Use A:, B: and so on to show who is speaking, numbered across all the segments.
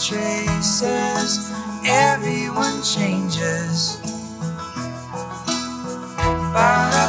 A: traces. Everyone changes. Ba-da-ba,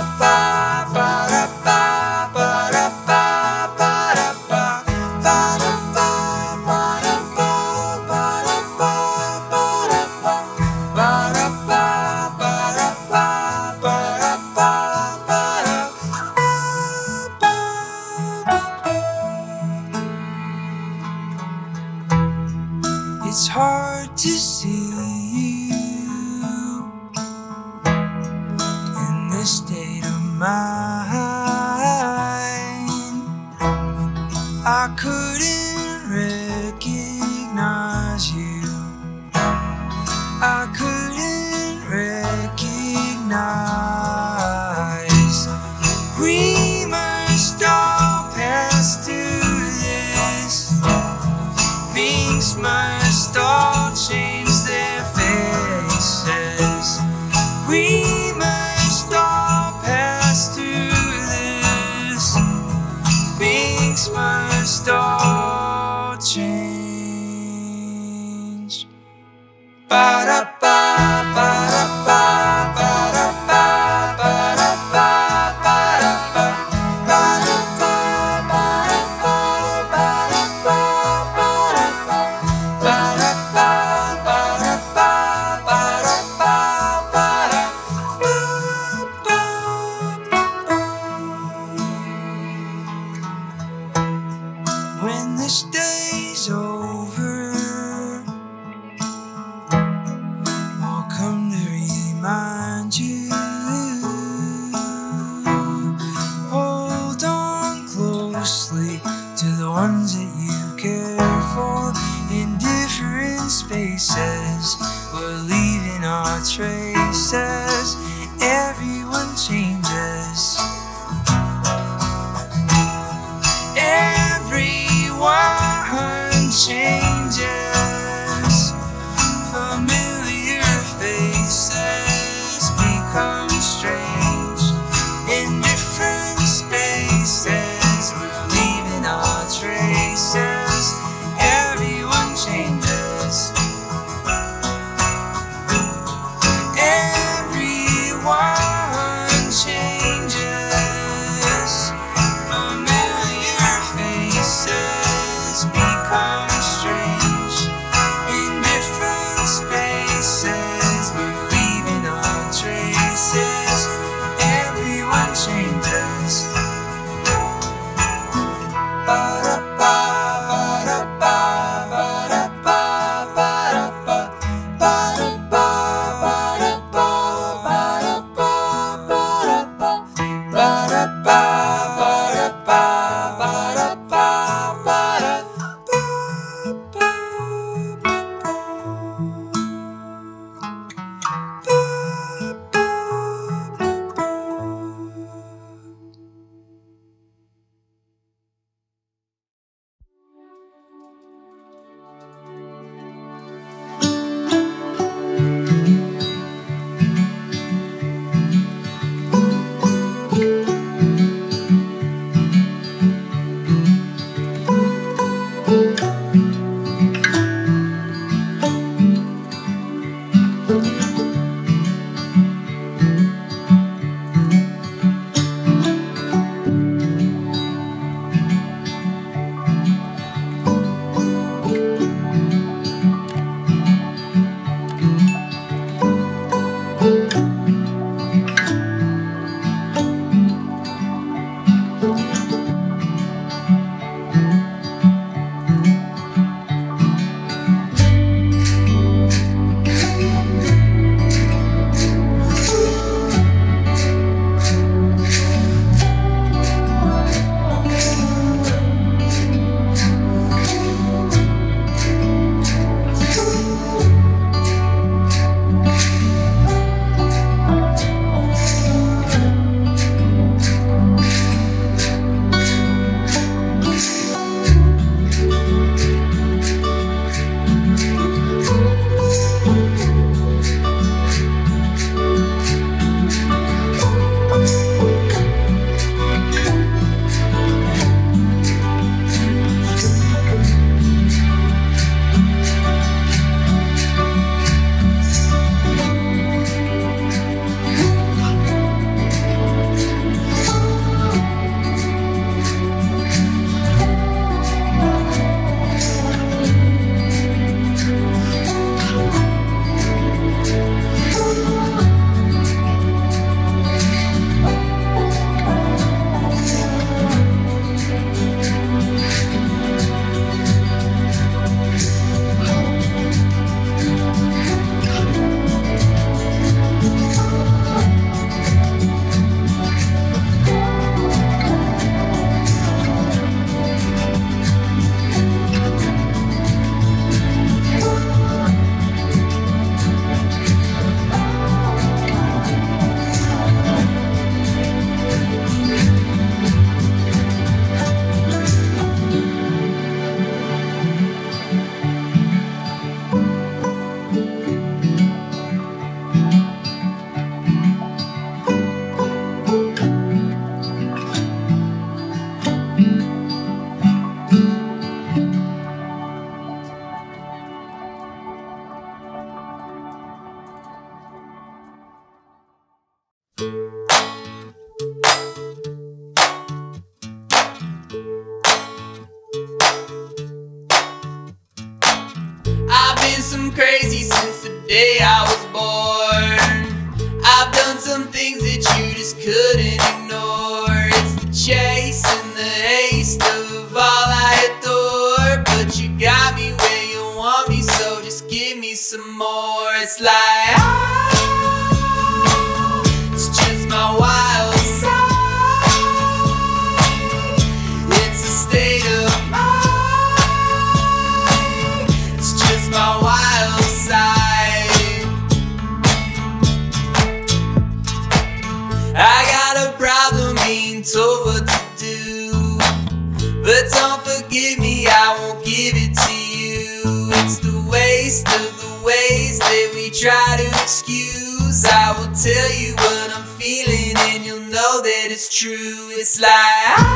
B: excuse. I will tell you what I'm feeling, and you'll know that it's true. It's like, ah,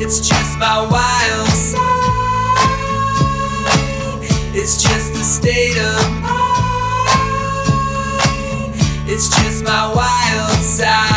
B: it's just my wild side. It's just a state of mind. It's just my wild side.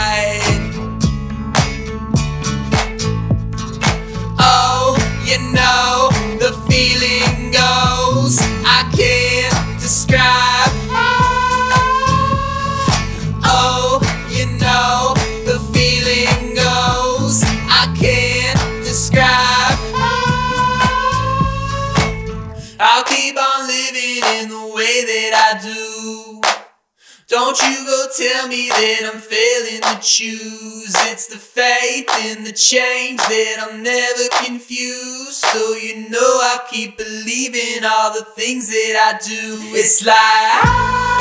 B: Don't you go tell me that I'm failing to choose. It's the faith in the change that I'm never confused. So you know I'll keep believing all the things that I do. It's like, ah,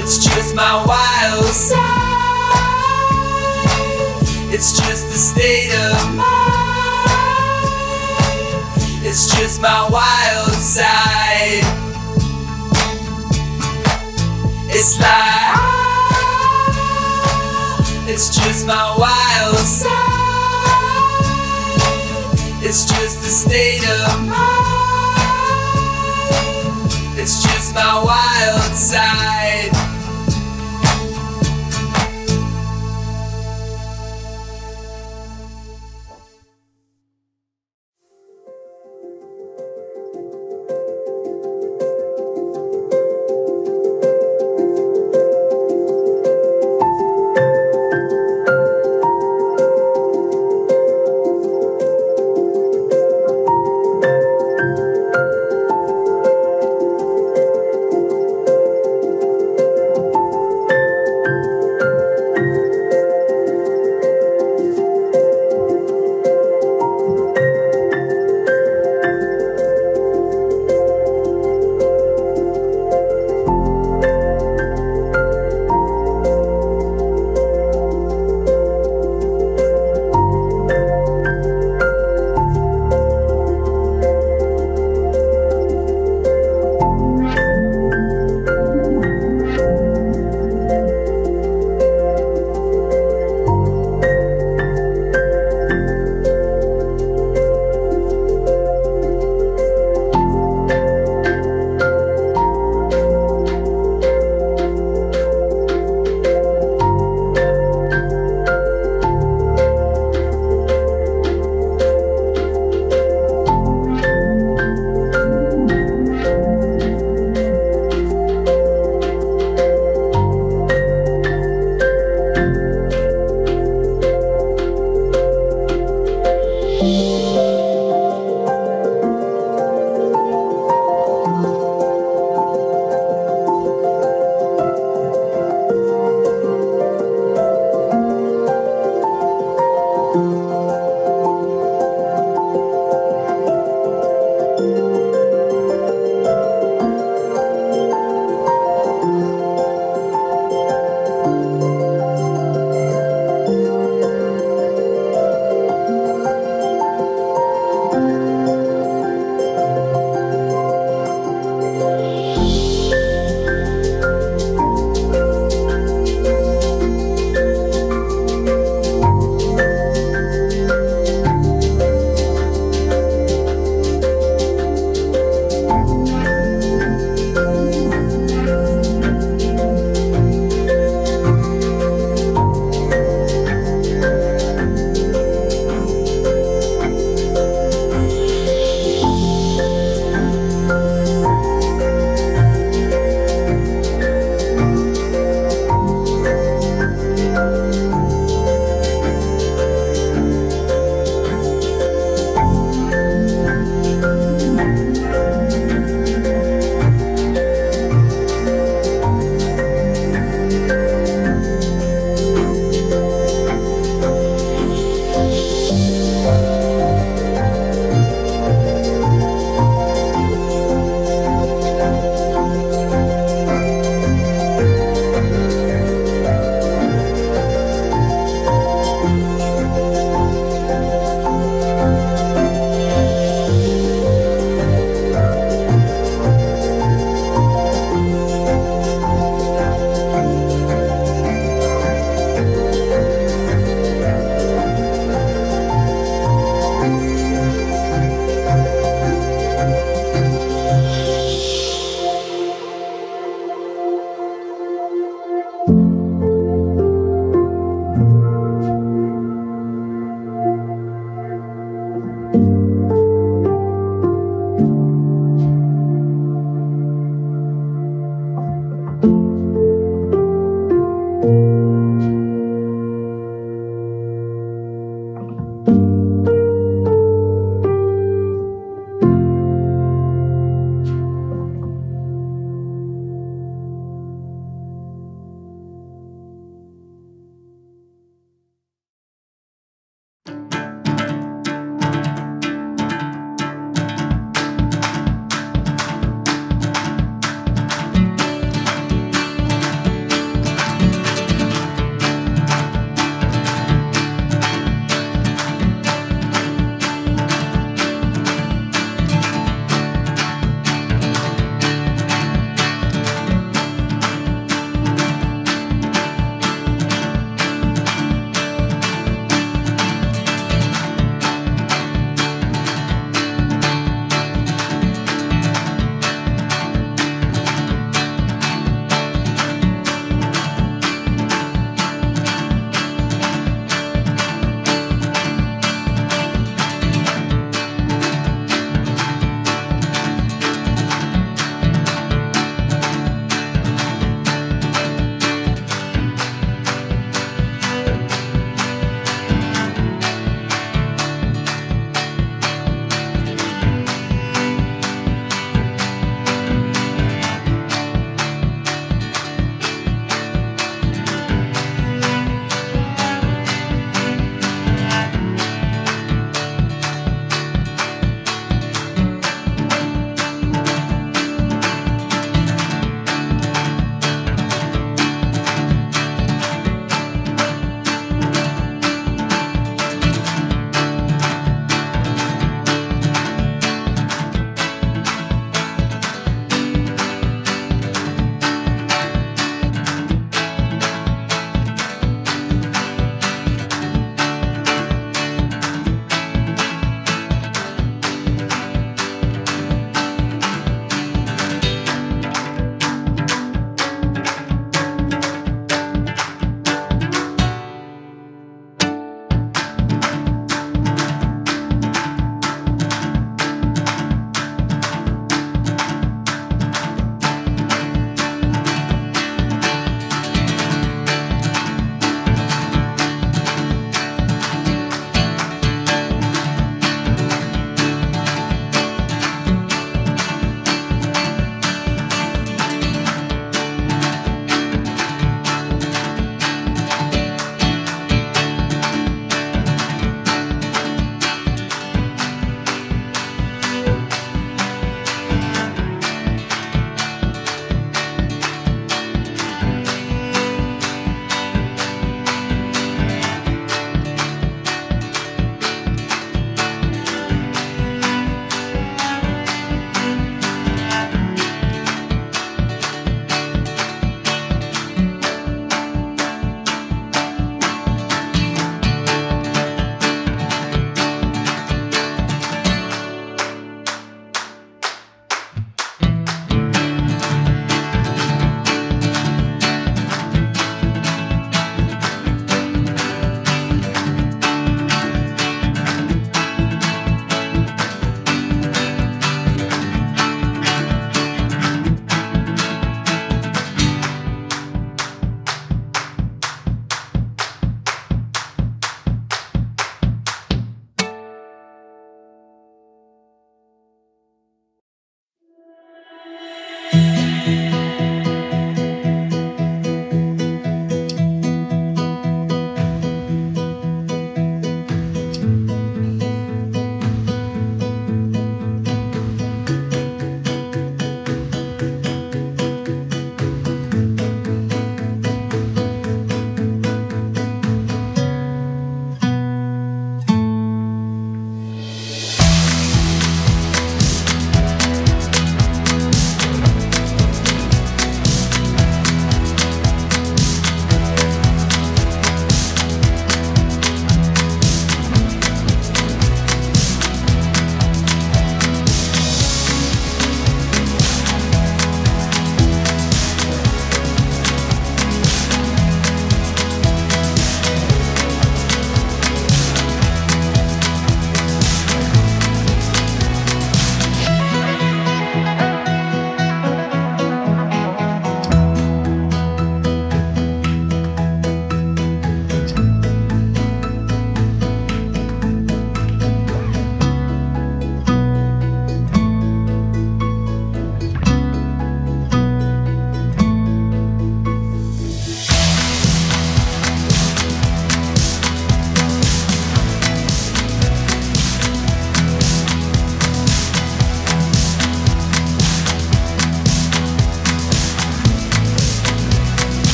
B: it's just my wild side. It's just the state of mind. It's just my wild side. It's like ah, it's just my wild side. It's just the state of mind. It's just my wild side.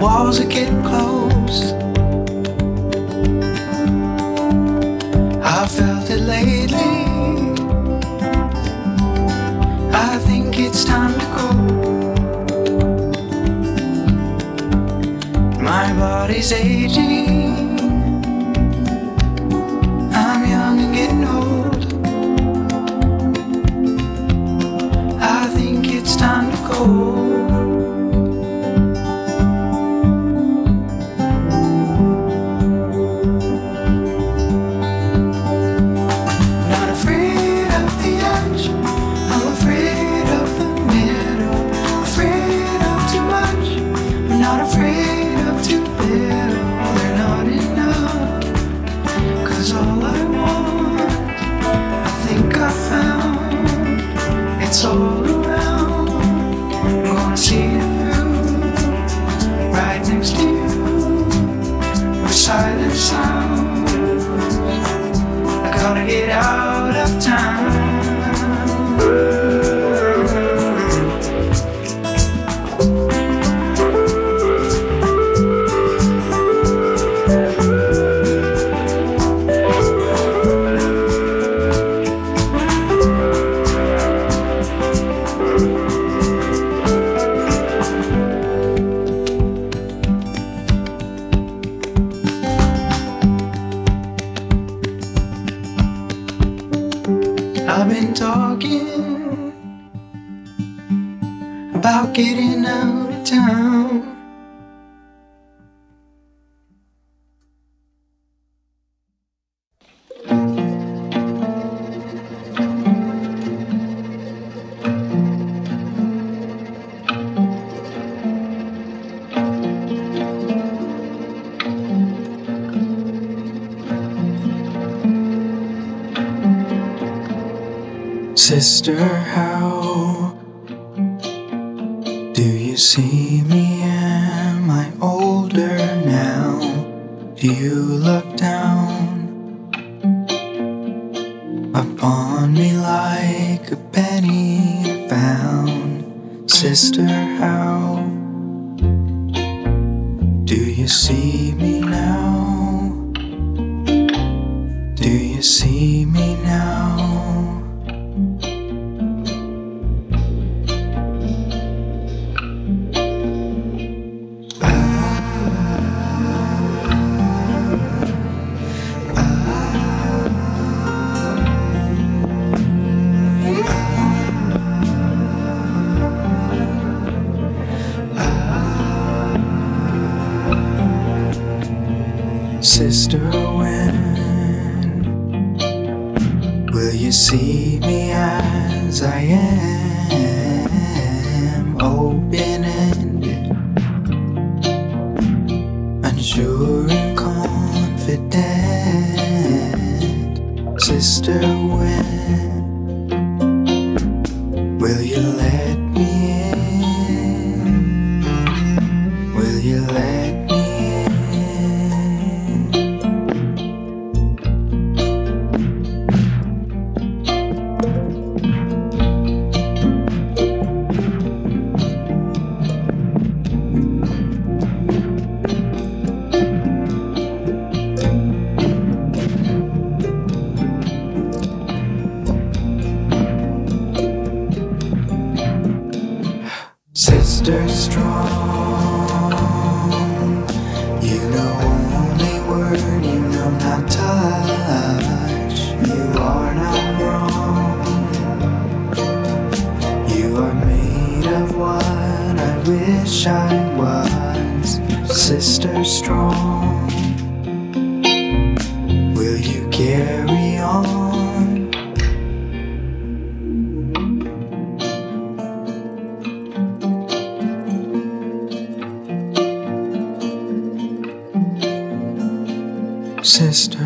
C: walls are getting close. I've felt it lately. I think it's time to go. My body's aging. sister sister, when will you see me as I am? Open and unsure and confident, sister. carry on. Sister.